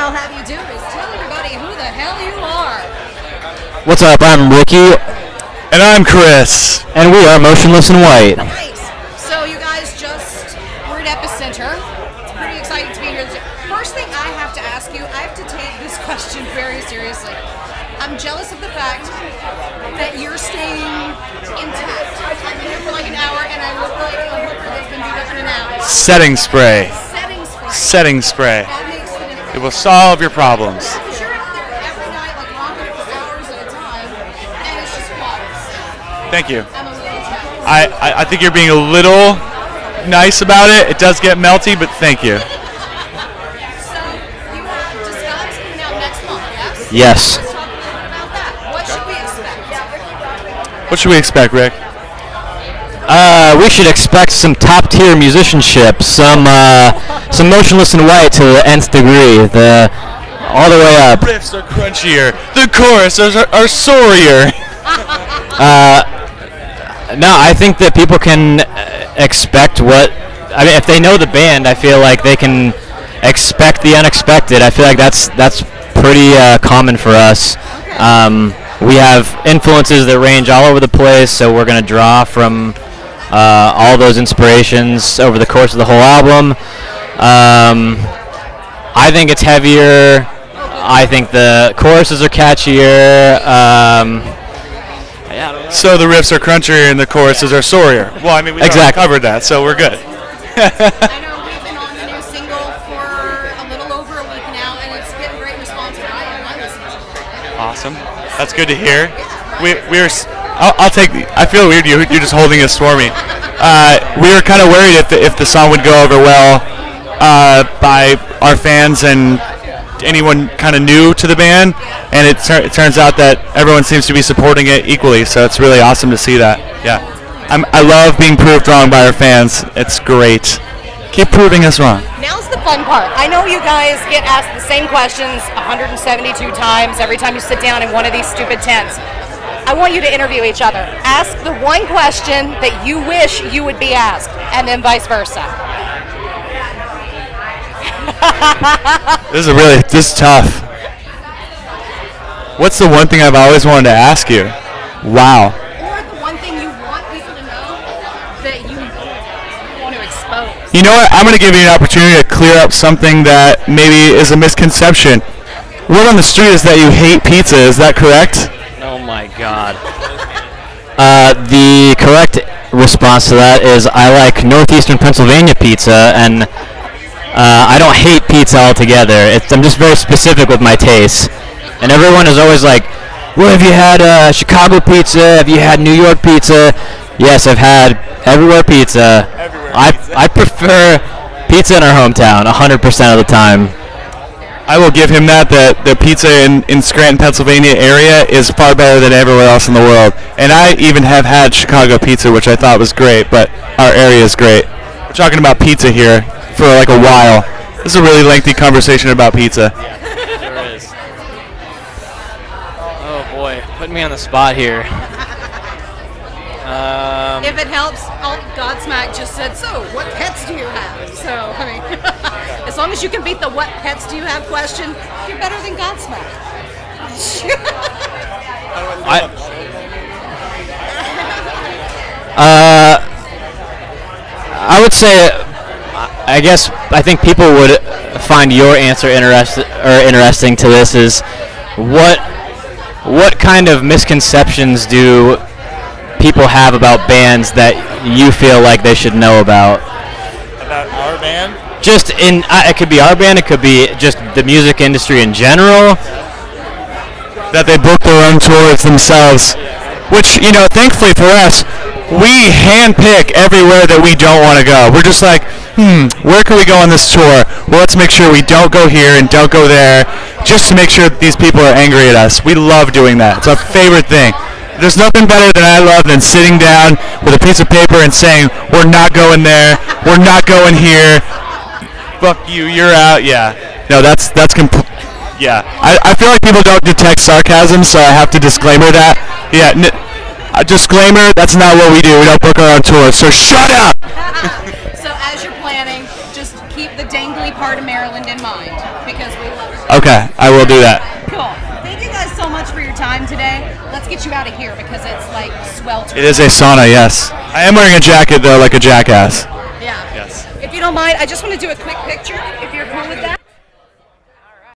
I'll have you do is tell everybody who the hell you are. What's up? I'm Ricky. And I'm Chris. And we are Motionless in White. Nice. So you guys just were at Epicenter. It's pretty exciting to be here. First thing I have to ask you, I have to take this question very seriously. I'm jealous of the fact that you're staying intact. I've been here for like an hour and I look like a hooker that's been beat up in an hour. Setting spray. Setting spray. Setting spray. That makes the difference. It will solve your problems. Because you're out there every night, like rocking it for hours at a time, and it's just flawless. Thank you. I'm a little jealous. I, I, I think you're being a little nice about it. It does get melty, but thank you. So you have Disguise coming out next month, yes? Yes. Let's talk a little bit about that. What should we expect? What should we expect, Rick? Uh, we should expect some top tier musicianship, some uh, some Motionless in White to the nth degree, the all the way up. The Riffs are crunchier. The choruses are, are sorrier. No, I think that people can uh, expect what. I mean, if they know the band, I feel like they can expect the unexpected. I feel like that's that's pretty uh, common for us. Um, we have influences that range all over the place, so we're gonna draw from uh, all those inspirations over the course of the whole album. Um, I think it's heavier. I think the choruses are catchier. Um, So the riffs are crunchier and the choruses are sorrier. Well, I mean, we exactly. covered that, so we're good. I know we've been on the new single for a little over a week now, and it's getting great response where I am. I listen to it. Awesome. That's good to hear. We we're. s- I'll, I'll take. the- I feel weird. You, you're just holding this for me. Uh, we were kind of worried if the, if the song would go over well uh, by our fans and anyone kind of new to the band, and it, it turns out that everyone seems to be supporting it equally. So it's really awesome to see that. Yeah. I'm, I love being proved wrong by our fans. It's great. Keep proving us wrong. Now's the fun part. I know you guys get asked the same questions 172 times every time you sit down in one of these stupid tents. I want you to interview each other. Ask the one question that you wish you would be asked, and then vice versa. This is really this is tough. What's the one thing I've always wanted to ask you? Wow. Or the one thing you want people to know that you want to expose. You know what? I'm going to give you an opportunity to clear up something that maybe is a misconception. Word on the street is that you hate pizza. Is that correct? Oh my god. Uh, the correct response to that is I like northeastern Pennsylvania pizza, and uh, I don't hate pizza altogether. It's, I'm just very specific with my tastes. And everyone is always like, well, have you had uh, Chicago pizza? Have you had New York pizza? Yes, I've had everywhere pizza. Everywhere I, pizza. I prefer pizza in our hometown 100% of the time. I will give him that. The, the pizza in, in Scranton, Pennsylvania area is far better than everywhere else in the world. And I even have had Chicago pizza, which I thought was great, but our area is great. We're talking about pizza here for like a while. This is a really lengthy conversation about pizza. Sure is. Oh boy, putting me on the spot here. Um, If it helps, oh, Godsmack just said, so what pets do you have? So, I mean, as long as you can beat the what pets do you have question, you're better than Godsmack. I, uh, I would say, I guess, I think people would find your answer interest or interesting to this is what what kind of misconceptions do people have about bands that you feel like they should know about? About our band? Just in, uh, it could be our band, it could be just the music industry in general. that they book their own tours themselves. Which, you know, thankfully for us, we handpick everywhere that we don't want to go. We're just like, hmm, where can we go on this tour? Well, let's make sure we don't go here and don't go there, just to make sure that these people are angry at us. We love doing that. It's our favorite thing. There's nothing better than I love than sitting down with a piece of paper and saying, we're not going there, we're not going here, fuck you, you're out. Yeah. No, that's that's compl- Yeah. I, I feel like people don't detect sarcasm, so I have to disclaimer that. Yeah. A disclaimer. That's not what we do. We don't book our own tours. So shut up. keep the dangly part of Maryland in mind because we love it. Okay, I will do that. Cool. Thank you guys so much for your time today. Let's get you out of here because it's like sweltering. It is a sauna, yes. I am wearing a jacket though, like a jackass. Yeah. Yes. If you don't mind, I just want to do a quick picture, if you're cool with that.